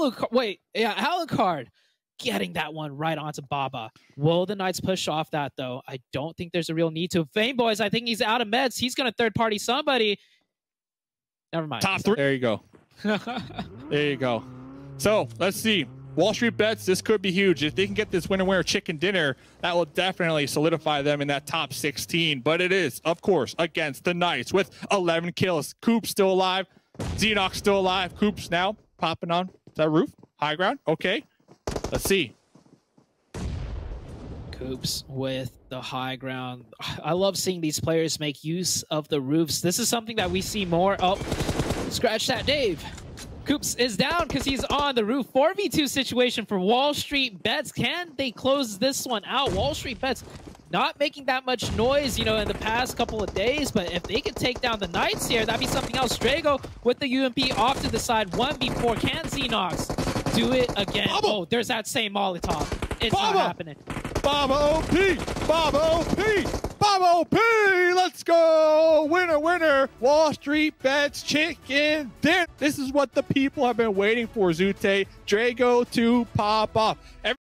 Alucard, wait, yeah, Alucard getting that one right onto Baba. Will the Knights push off that though? I don't think there's a real need to. Fame Boys, I think he's out of meds. He's gonna third party somebody. Never mind. Top three. There you go. there you go. So let's see. Wall Street bets, this could be huge. If they can get this win winner winner chicken dinner, that will definitely solidify them in that top 16. But it is, of course, against the Knights with 11 kills. Coop's still alive. Xenox still alive. Coop's now popping on that roof. High ground. Okay. Let's see. Coops with the high ground. I love seeing these players make use of the roofs. This is something that we see more. Oh, scratch that, Dave. Coops is down because he's on the roof. 4v2 situation for Wall Street Bets. Can they close this one out? Wall Street Bets not making that much noise, you know, in the past couple of days, but if they could take down the Knights here, that'd be something else. Drago with the UMP off to the side, 1v4. Can Xenox do it again? Baba. Oh, there's that same Molotov. It's Baba. not happening. Baba OP! Baba OP! Baba OP! Let's go! Winner, winner! Wall Street bets chicken dinner. This is what the people have been waiting for, Zute. Drago to pop off. Every